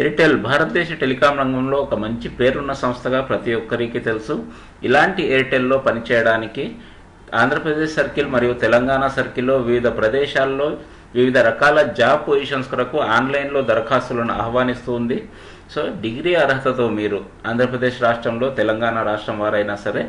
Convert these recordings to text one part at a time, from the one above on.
Airtel భారతదేశ telecom రంగంలో ఒక మంచి పేరున్న సంస్థగా ప్రతి ఒక్కరికి తెలుసు. ఇలాంటి ఎయిర్టెల్లో పనిచేయడానికి ఆంధ్రప్రదేశ్ సర్కిల్ మరియు తెలంగాణ సర్కిల్లో వివిధ ప్రదేశాల్లో వివిధ రకాల జాబ్ పొజిషన్స్ కొరకు ఆన్లైన్లో దరఖాస్తులను ఆహ్వానిస్తూ ఉంది. సో డిగ్రీ అర్హతతో మీరు ఆంధ్రప్రదేశ్ రాష్ట్రంలో తెలంగాణ రాష్ట్రం వారైనా సరే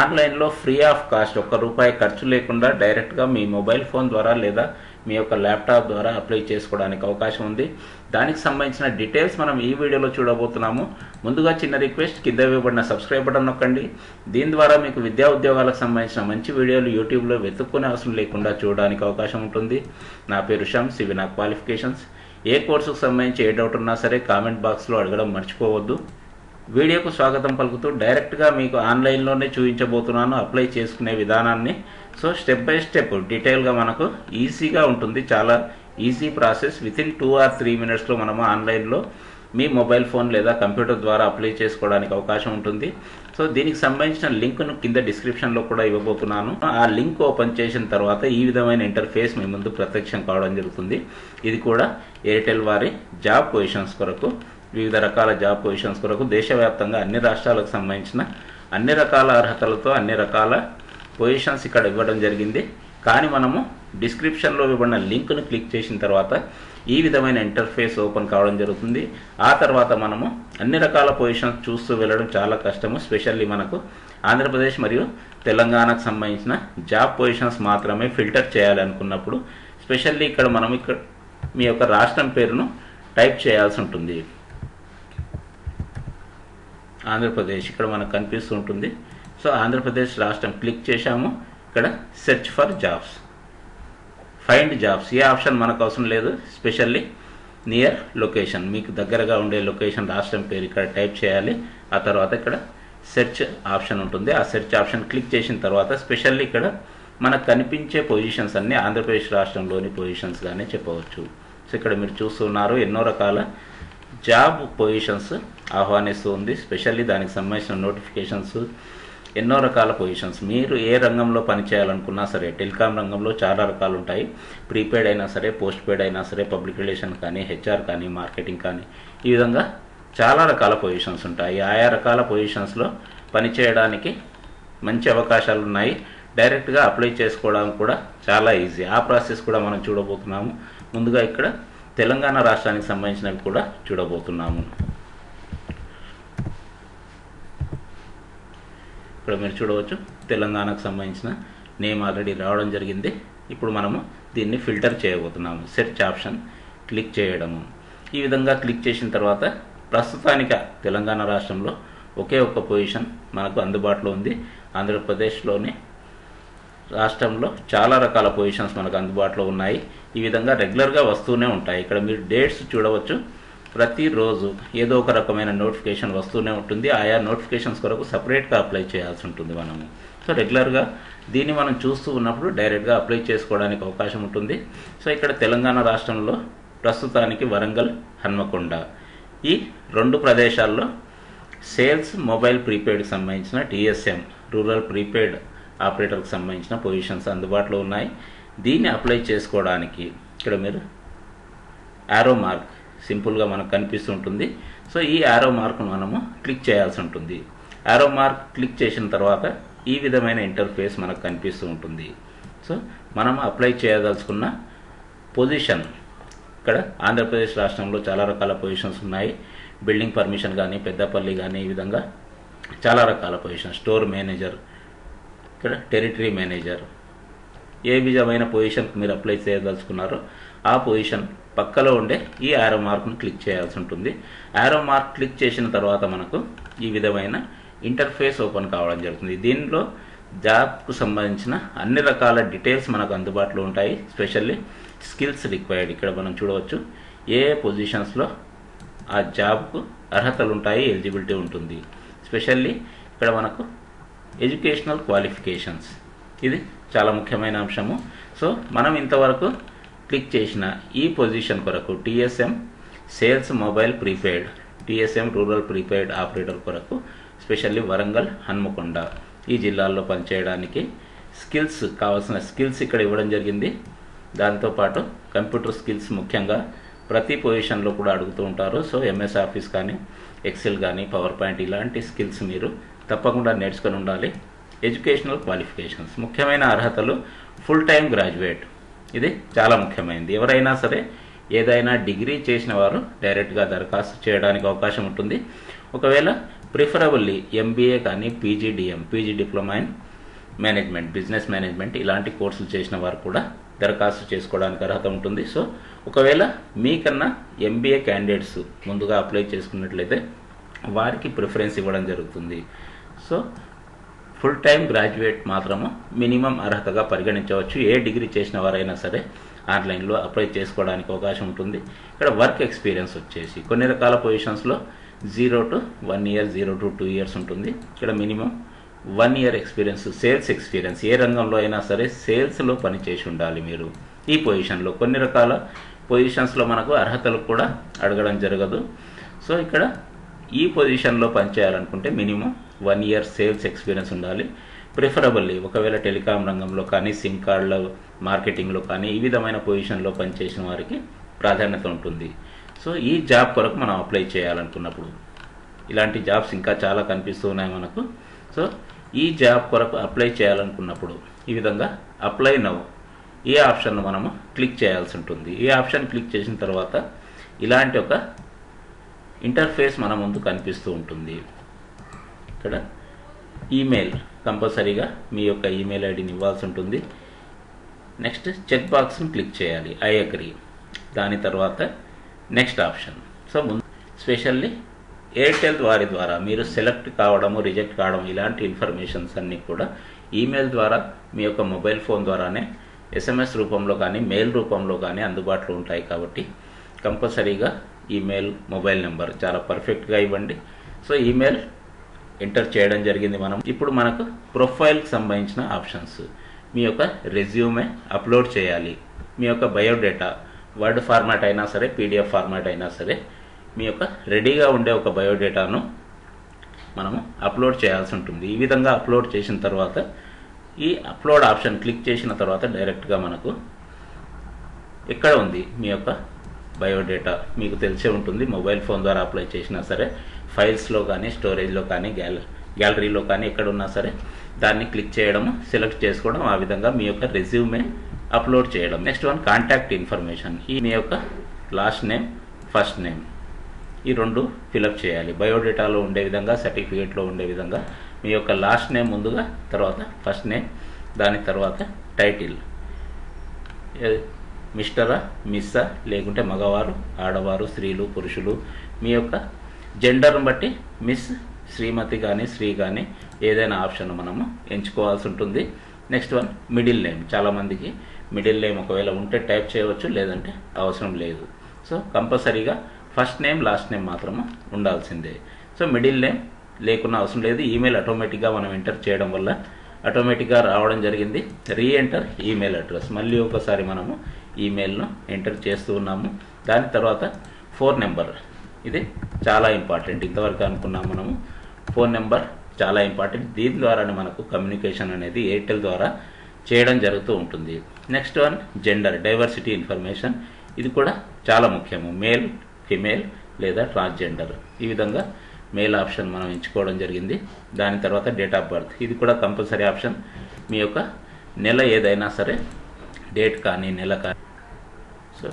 ఆన్లైన్లో ఫ్రీ ఆఫ్ కాస్ట్ ఒక్క రూపాయి ఖర్చు లేకుండా డైరెక్ట్గా మీ మొబైల్ ఫోన్ ద్వారా లేదా మీ యొక్క ల్యాప్టాప్ ద్వారా అప్లై చేసుకోవడానికి అవకాశం ఉంది. దానికి సంబంధించిన డీటెయిల్స్ మనం ఈ వీడియోలో చూడబోతున్నాము. ముందుగా చిన్న రిక్వెస్ట్ కింద ఇవ్వబడిన సబ్స్క్రైబ్ బటన్ నొక్కండి. దీని ద్వారా మీకు విద్యా ఉద్యోగాలకు సంబంధించిన మంచి వీడియోలు యూట్యూబ్లో వెతుక్కునే అవసరం లేకుండా చూడడానికి అవకాశం ఉంటుంది. నా పేరు షమ్స్ ఇవి నా క్వాలిఫికేషన్స్. ఏ కోర్సుకు సంబంధించి ఏ డౌట్ ఉన్నా సరే కామెంట్ బాక్స్లో అడగడం మర్చిపోవద్దు. వీడియోకు స్వాగతం పలుకుతూ డైరెక్ట్గా మీకు ఆన్లైన్లోనే చూపించబోతున్నాను. అప్లై చేసుకునే విధానాన్ని సో స్టెప్ బై స్టెప్ డీటెయిల్గా మనకు ఈజీగా ఉంటుంది. చాలా easy process within two or three మినిట్స్లో మనము ఆన్లైన్లో మీ మొబైల్ ఫోన్ లేదా కంప్యూటర్ ద్వారా అప్లై చేసుకోవడానికి అవకాశం ఉంటుంది. సో దీనికి సంబంధించిన లింక్ను కింద డిస్క్రిప్షన్లో కూడా ఇవ్వబోతున్నాను. ఆ లింక్ ఓపెన్ చేసిన తర్వాత ఈ విధమైన ఇంటర్ఫేస్ మీ ముందు ప్రత్యక్షం కావడం జరుగుతుంది. ఇది కూడా ఎయిర్టెల్ వారి జాబ్ పొజిషన్స్ కొరకు వివిధ రకాల జాబ్ పొజిషన్స్ కొరకు దేశవ్యాప్తంగా అన్ని రాష్ట్రాలకు సంబంధించిన అన్ని రకాల అర్హతలతో అన్ని రకాల పొజిషన్స్ ఇక్కడ ఇవ్వడం జరిగింది. కానీ మనము డిస్క్రిప్షన్లో ఇవ్వబడిన లింక్ను క్లిక్ చేసిన తర్వాత ఈ విధమైన ఇంటర్ఫేస్ ఓపెన్ కావడం జరుగుతుంది. ఆ తర్వాత మనము అన్ని రకాల పొజిషన్స్ చూస్తూ వెళ్ళడం చాలా కష్టము స్పెషల్లీ మనకు ఆంధ్రప్రదేశ్ మరియు తెలంగాణకు సంబంధించిన జాబ్ పొజిషన్స్ మాత్రమే ఫిల్టర్ చేయాలనుకున్నప్పుడు స్పెషల్లీ ఇక్కడ మనం ఇక్కడ మీ యొక్క రాష్ట్రం పేరును టైప్ చేయాల్సి ఉంటుంది. ఆంధ్రప్రదేశ్ ఇక్కడ మనకు కనిపిస్తూ ఉంటుంది. సో ఆంధ్రప్రదేశ్ రాష్ట్రం క్లిక్ చేశాము. ఇక్కడ search for jobs. Find jobs. A option మనకు అవసరం లేదు స్పెషల్లీ నియర్ లొకేషన్. మీకు దగ్గరగా ఉండే లొకేషన్ రాష్ట్రం పేరు ఇక్కడ టైప్ చేయాలి. ఆ తర్వాత ఇక్కడ సెర్చ్ ఆప్షన్ ఉంటుంది. ఆ సెర్చ్ ఆప్షన్ క్లిక్ చేసిన తర్వాత స్పెషల్లీ ఇక్కడ మనకు కనిపించే పొజిషన్స్ అన్నీ ఆంధ్రప్రదేశ్ రాష్ట్రంలోని పొజిషన్స్గానే చెప్పవచ్చు. సో ఇక్కడ మీరు చూస్తున్నారు ఎన్నో రకాల జాబ్ పొజిషన్స్ ఆహ్వానిస్తూ ఉంది. స్పెషల్లీ దానికి సంబంధించిన నోటిఫికేషన్స్ ఎన్నో రకాల పొజిషన్స్ మీరు ఏ రంగంలో పనిచేయాలనుకున్నా సరే టెలికాం రంగంలో చాలా రకాలు ఉంటాయి ప్రీపెయిడ్ అయినా సరే పోస్ట్ పెయిడ్ అయినా సరే పబ్లిక్ రిలేషన్ కానీ హెచ్ఆర్ కానీ మార్కెటింగ్ కానీ ఈ విధంగా చాలా రకాల పొజిషన్స్ ఉంటాయి. ఆయా రకాల పొజిషన్స్లో పనిచేయడానికి మంచి అవకాశాలు ఉన్నాయి డైరెక్ట్గా అప్లై చేసుకోవడం కూడా చాలా ఈజీ ఆ ప్రాసెస్ కూడా మనం చూడబోతున్నాము. ముందుగా ఇక్కడ తెలంగాణ రాష్ట్రానికి సంబంధించినవి కూడా చూడబోతున్నాము. ఇక్కడ మీరు చూడవచ్చు. తెలంగాణకు సంబంధించిన నేమ్ ఆల్రెడీ రావడం జరిగింది. ఇప్పుడు మనము దీన్ని ఫిల్టర్ చేయబోతున్నాము. సెర్చ్ ఆప్షన్ క్లిక్ చేయడము. ఈ విధంగా క్లిక్ చేసిన తర్వాత ప్రస్తుతానికి తెలంగాణ రాష్ట్రంలో ఒకే ఒక్క పొజిషన్ మనకు అందుబాటులో ఉంది. ఆంధ్రప్రదేశ్లోని రాష్ట్రంలో చాలా రకాల పొజిషన్స్ మనకు అందుబాటులో ఉన్నాయి. ఈ విధంగా రెగ్యులర్గా వస్తూనే ఉంటాయి. ఇక్కడ మీరు డేట్స్ చూడవచ్చు. ప్రతిరోజు ఏదో ఒక రకమైన నోటిఫికేషన్ వస్తూనే ఉంటుంది. ఆయా నోటిఫికేషన్స్ కొరకు సపరేట్గా అప్లై చేయాల్సి ఉంటుంది మనము. సో రెగ్యులర్గా దీన్ని మనం చూస్తూ ఉన్నప్పుడు డైరెక్ట్గా అప్లై చేసుకోవడానికి అవకాశం ఉంటుంది. సో ఇక్కడ తెలంగాణ రాష్ట్రంలో ప్రస్తుతానికి వరంగల్ హన్మకొండ ఈ రెండు ప్రదేశాల్లో సేల్స్ మొబైల్ ప్రీపెయిడ్కి సంబంధించిన టీఎస్ఎం రూరల్ ప్రీపెయిడ్ ఆపరేటర్కి సంబంధించిన పొజిషన్స్ అందుబాటులో ఉన్నాయి. దీన్ని అప్లై చేసుకోవడానికి ఇక్కడ మీరు యారో మార్క్ సింపుల్గా మనకు కనిపిస్తూ ఉంటుంది సో ఈ యారో మార్క్ను మనము క్లిక్ చేయాల్సి ఉంటుంది. యారో మార్క్ క్లిక్ చేసిన తర్వాత ఈ విధమైన ఇంటర్ఫేస్ మనకు కనిపిస్తూ ఉంటుంది. సో మనం అప్లై చేయదలుచుకున్న పొజిషన్ ఇక్కడ ఆంధ్రప్రదేశ్ రాష్ట్రంలో చాలా రకాల పొజిషన్స్ ఉన్నాయి. బిల్డింగ్ పర్మిషన్ కానీ పెద్దపల్లి కానీ ఈ విధంగా చాలా రకాల పొజిషన్ స్టోర్ మేనేజర్ ఇక్కడ టెరిటరీ మేనేజర్ ఏ విధమైన పొజిషన్కి మీరు అప్లై చేయదలుచుకున్నారో ఆ పొజిషన్ పక్కలో ఉండే ఈ యారో మార్క్ను క్లిక్ చేయాల్సి ఉంటుంది. యారో మార్క్ క్లిక్ చేసిన తర్వాత మనకు ఈ విధమైన ఇంటర్ఫేస్ ఓపెన్ కావడం జరుగుతుంది. దీనిలో జాబ్కు సంబంధించిన అన్ని రకాల డీటెయిల్స్ మనకు అందుబాటులో ఉంటాయి. స్పెషల్లీ స్కిల్స్ రిక్వైర్డ్ ఇక్కడ మనం చూడవచ్చు. ఏ పొజిషన్స్లో ఆ జాబ్కు అర్హతలు ఉంటాయి ఎలిజిబిలిటీ ఉంటుంది. స్పెషల్లీ ఇక్కడ మనకు ఎడ్యుకేషనల్ క్వాలిఫికేషన్స్ ఇది చాలా ముఖ్యమైన అంశము. సో మనం ఇంతవరకు క్లిక్ చేసిన ఈ పొజిషన్ కొరకు TSM sales mobile prepaid TSM rural prepaid operator కొరకు స్పెషల్లీ వరంగల్ హన్మకొండ ఈ జిల్లాల్లో పనిచేయడానికి స్కిల్స్ కావాల్సిన స్కిల్స్ ఇక్కడ ఇవ్వడం జరిగింది. దాంతోపాటు కంప్యూటర్ స్కిల్స్ ముఖ్యంగా ప్రతి పొజిషన్లో కూడా అడుగుతూ ఉంటారు. సో ఎంఎస్ ఆఫీస్ కానీ ఎక్సెల్ కానీ పవర్ పాయింట్ ఇలాంటి స్కిల్స్ మీరు తప్పకుండా నేర్చుకొని ఉండాలి. Educational qualifications. ముఖ్యమైన అర్హతలు ఫుల్ టైం గ్రాడ్యుయేట్ ఇది చాలా ముఖ్యమైనది. ఎవరైనా సరే ఏదైనా డిగ్రీ చేసిన వారు డైరెక్ట్గా దరఖాస్తు చేయడానికి అవకాశం ఉంటుంది. ఒకవేళ ప్రిఫరబుల్లీ ఎంబీఏ కానీ PGDM PG diploma in management business management ఇలాంటి కోర్సులు చేసిన వారు కూడా దరఖాస్తు చేసుకోవడానికి అర్హత ఉంటుంది. సో ఒకవేళ మీకన్నా ఎంబీఏ క్యాండిడేట్స్ ముందుగా అప్లై చేసుకున్నట్లయితే వారికి ప్రిఫరెన్స్ ఇవ్వడం జరుగుతుంది. సో ఫుల్ టైం గ్రాడ్యుయేట్ మాత్రము మినిమం అర్హతగా పరిగణించవచ్చు. ఏ డిగ్రీ చేసిన వారైనా సరే ఆన్లైన్లో అప్లై చేసుకోవడానికి అవకాశం ఉంటుంది. ఇక్కడ వర్క్ ఎక్స్పీరియన్స్ వచ్చేసి కొన్ని రకాల పొజిషన్స్లో zero to one year zero to two years ఉంటుంది. ఇక్కడ minimum one year experience sales experience ఏ రంగంలో అయినా సరే సేల్స్లో పనిచేసి ఉండాలి మీరు. ఈ పొజిషన్లో కొన్ని రకాల పొజిషన్స్లో మనకు అర్హతలు కూడా అడగడం జరగదు. సో ఇక్కడ ఈ పొజిషన్లో పనిచేయాలనుకుంటే minimum one year sales experience ఉండాలి. ప్రిఫరబుల్లీ ఒకవేళ టెలికాం రంగంలో కానీ సిమ్ కార్డుల మార్కెటింగ్లో కానీ ఈ విధమైన పొజిషన్లో పనిచేసిన వారికి ప్రాధాన్యత ఉంటుంది. సో ఈ జాబ్ కొరకు మనం అప్లై చేయాలనుకున్నప్పుడు ఇలాంటి జాబ్స్ ఇంకా చాలా కనిపిస్తూ ఉన్నాయి మనకు. సో ఈ జాబ్ కొరకు అప్లై చేయాలనుకున్నప్పుడు ఈ విధంగా అప్లై నవ్ ఈ ఆప్షన్ మనము క్లిక్ చేయాల్సి ఉంటుంది. ఈ ఆప్షన్ క్లిక్ చేసిన తర్వాత ఇలాంటి ఒక ఇంటర్ఫేస్ మన ముందు కనిపిస్తూ ఉంటుంది. ఇక్కడ ఈమెయిల్ కంపల్సరీగా మీ యొక్క ఈమెయిల్ ఐడిని ఇవ్వాల్సి ఉంటుంది నెక్స్ట్ చెక్ బాక్స్ని క్లిక్ చేయాలి. ఐ అగ్రీ దాని తర్వాత నెక్స్ట్ ఆప్షన్ సో ముందు స్పెషల్లీ ఎయిర్టెల్ వారి ద్వారా మీరు సెలెక్ట్ కావడము రిజెక్ట్ కావడం ఇలాంటి ఇన్ఫర్మేషన్స్ అన్నీ కూడా ఈమెయిల్ ద్వారా మీ యొక్క మొబైల్ ఫోన్ ద్వారానే ఎస్ఎంఎస్ రూపంలో కానీ మెయిల్ రూపంలో కానీ అందుబాటులో ఉంటాయి కాబట్టి కంపల్సరీగా ఈమెయిల్ మొబైల్ నెంబర్ చాలా పర్ఫెక్ట్గా ఇవ్వండి. సో ఈమెయిల్ ఎంటర్ చేయడం జరిగింది మనం. ఇప్పుడు మనకు ప్రొఫైల్కి సంబంధించిన ఆప్షన్స్. మీ యొక్క రెజ్యూమే అప్లోడ్ చేయాలి. మీ యొక్క బయోడేటా వర్డ్ ఫార్మాట్ అయినా సరే పీడిఎఫ్ ఫార్మాట్ అయినా సరే మీ యొక్క రెడీగా ఉండే ఒక బయోడేటాను మనము అప్లోడ్ చేయాల్సి ఉంటుంది. ఈ విధంగా అప్లోడ్ చేసిన తర్వాత ఈ అప్లోడ్ ఆప్షన్ క్లిక్ చేసిన తర్వాత డైరెక్ట్గా మనకు ఎక్కడ ఉంది మీ యొక్క బయోడేటా? మీకు తెలిసే ఉంటుంది. మొబైల్ ఫోన్ ద్వారా అప్లై చేసినా సరే ఫైల్స్లో కానీ స్టోరేజ్లో కానీ గ్యాల గ్యాలరీలో కానీ ఎక్కడున్నా సరే దాన్ని క్లిక్ చేయడం సెలెక్ట్ చేసుకోవడం ఆ విధంగా మీ యొక్క రెజ్యూమే అప్లోడ్ చేయడం. Next one contact information. ఈ మీ యొక్క లాస్ట్ నేమ్ ఫస్ట్ నేమ్. ఈ రెండు ఫిలప్ చేయాలి. బయోడేటాలో ఉండే విధంగా సర్టిఫికేట్లో ఉండే విధంగా మీ యొక్క లాస్ట్ నేమ్ ముందుగా తర్వాత ఫస్ట్ నేమ్ దాని తర్వాత టైటిల్. మిస్టరా మిస్సా లేకుంటే మగవారు ఆడవారు స్త్రీలు పురుషులు మీ యొక్క జెండర్ని బట్టి మిస్ శ్రీమతి కానీ శ్రీ కానీ ఏదైనా ఆప్షన్ మనము ఎంచుకోవాల్సి ఉంటుంది. నెక్స్ట్ వన్ మిడిల్ నేమ్ చాలామందికి మిడిల్ నేమ్ ఒకవేళ ఉంటే టైప్ చేయవచ్చు లేదంటే అవసరం లేదు. సో కంపల్సరీగా ఫస్ట్ నేమ్ లాస్ట్ నేమ్ మాత్రము ఉండాల్సిందే. సో మిడిల్ నేమ్ లేకున్నా అవసరం లేదు. ఈమెయిల్ ఆటోమేటిక్గా మనం ఎంటర్ చేయడం వల్ల ఆటోమేటిక్గా రావడం జరిగింది. రీ ఎంటర్ ఈమెయిల్ అడ్రస్ మళ్ళీ ఒకసారి మనము ఈమెయిల్ను ఎంటర్ చేస్తూ ఉన్నాము. దాని తర్వాత ఫోన్ నెంబర్ ఇది చాలా ఇంపార్టెంట్ ఇంతవరకు అనుకున్నాం మనము. ఫోన్ నెంబర్ చాలా ఇంపార్టెంట్ దీని ద్వారానే మనకు కమ్యూనికేషన్ అనేది ఎయిర్టెల్ ద్వారా చేయడం జరుగుతూ ఉంటుంది. Next one gender diversity information ఇది కూడా చాలా ముఖ్యము. మేల్ ఫిమేల్ లేదా ట్రాన్స్జెండర్ ఈ విధంగా మేల్ ఆప్షన్ మనం ఎంచుకోవడం జరిగింది. దాని తర్వాత డేట్ ఆఫ్ బర్త్ ఇది కూడా కంపల్సరీ ఆప్షన్ మీ యొక్క నెల ఏదైనా సరే డేట్ కానీ నెల కానీ. సో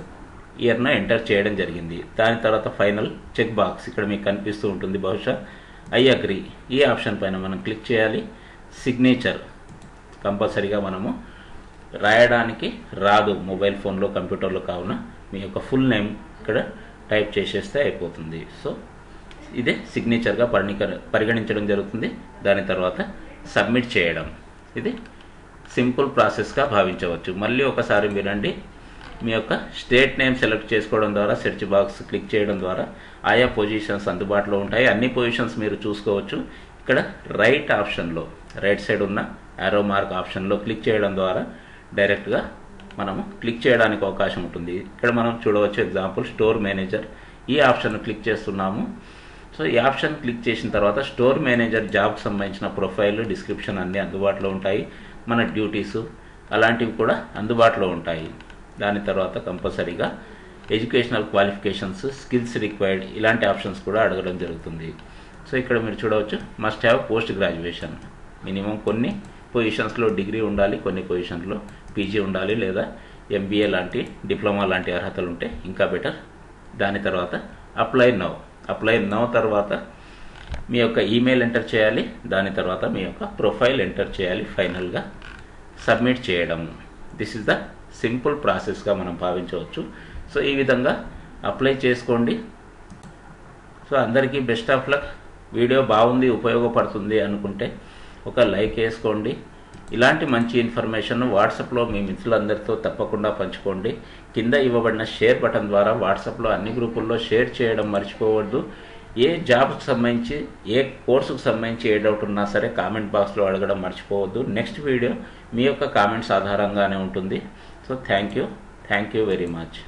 ఇయర్న ఎంటర్ చేయడం జరిగింది. దాని తర్వాత ఫైనల్ చెక్ బాక్స్ ఇక్కడ మీకు కనిపిస్తూ ఉంటుంది. బహుశా ఐ అగ్రి ఈ ఆప్షన్ పైన మనం క్లిక్ చేయాలి. సిగ్నేచర్ కంపల్సరీగా మనము రాయడానికి రాదు. మొబైల్ ఫోన్లో కంప్యూటర్లో కావున మీ యొక్క ఫుల్ నేమ్ ఇక్కడ టైప్ చేసేస్తే అయిపోతుంది. సో ఇదే సిగ్నేచర్గా పరిణిక పరిగణించడం జరుగుతుంది. దాని తర్వాత సబ్మిట్ చేయడం. ఇది సింపుల్ ప్రాసెస్గా భావించవచ్చు. మళ్ళీ ఒకసారి వినండి మీ యొక్క స్టేట్ నేమ్ సెలెక్ట్ చేసుకోవడం ద్వారా సెర్చ్ బాక్స్ క్లిక్ చేయడం ద్వారా ఆయా పొజిషన్స్ అందుబాటులో ఉంటాయి. అన్ని పొజిషన్స్ మీరు చూసుకోవచ్చు. ఇక్కడ రైట్ ఆప్షన్లో రైట్ సైడ్ ఉన్న యారో మార్క్ ఆప్షన్లో క్లిక్ చేయడం ద్వారా డైరెక్ట్గా మనము క్లిక్ చేయడానికి అవకాశం ఉంటుంది. ఇక్కడ మనం చూడవచ్చు ఎగ్జాంపుల్ స్టోర్ మేనేజర్. ఈ ఆప్షన్ క్లిక్ చేస్తున్నాము. సో ఈ ఆప్షన్ క్లిక్ చేసిన తర్వాత స్టోర్ మేనేజర్ జాబ్కి సంబంధించిన ప్రొఫైల్ డిస్క్రిప్షన్ అన్నీ అందుబాటులో ఉంటాయి. మన డ్యూటీసు అలాంటివి కూడా అందుబాటులో ఉంటాయి. దాని తర్వాత కంపల్సరీగా ఎడ్యుకేషనల్ క్వాలిఫికేషన్స్ స్కిల్స్ రిక్వైర్డ్ ఇలాంటి ఆప్షన్స్ కూడా అడగడం జరుగుతుంది. సో ఇక్కడ మీరు చూడవచ్చు must have post graduation minimum కొన్ని పొజిషన్స్లో డిగ్రీ ఉండాలి కొన్ని పొజిషన్స్లో పీజీ ఉండాలి లేదా ఎంబీఏ లాంటి డిప్లొమా లాంటి అర్హతలు ఉంటే ఇంకా బెటర్ దాని తర్వాత అప్లై నవ్ అప్లై నవ్ తర్వాత మీ యొక్క ఈమెయిల్ ఎంటర్ చేయాలి దాని తర్వాత మీ యొక్క ప్రొఫైల్ ఎంటర్ చేయాలి ఫైనల్గా సబ్మిట్ చేయడం దిస్ ఇస్ ద సింపుల్ ప్రాసెస్గా మనం భావించవచ్చు. సో ఈ విధంగా అప్లై చేసుకోండి. సో అందరికీ బెస్ట్ ఆఫ్ లక్. వీడియో బాగుంది ఉపయోగపడుతుంది అనుకుంటే ఒక లైక్ వేసుకోండి. ఇలాంటి మంచి ఇన్ఫర్మేషన్ వాట్సాప్లో మీ మిత్రులందరితో తప్పకుండా పంచుకోండి. కింద ఇవ్వబడిన షేర్ బటన్ ద్వారా వాట్సాప్లో అన్ని గ్రూపుల్లో షేర్ చేయడం మర్చిపోవద్దు. ఏ జాబ్కి సంబంధించి ఏ కోర్సుకు సంబంధించి ఏ డౌట్ ఉన్నా సరే కామెంట్ బాక్స్లో అడగడం మర్చిపోవద్దు. నెక్స్ట్ వీడియో మీ యొక్క కామెంట్స్ ఆధారంగానే ఉంటుంది. So thank you thank you very much